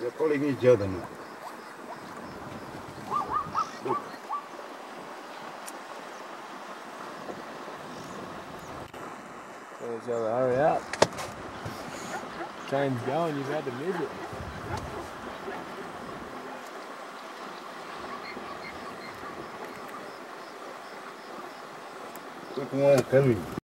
They're calling each other now. Look. Tell each other, hurry up. Train's going, you've had to miss it. Look, one coming.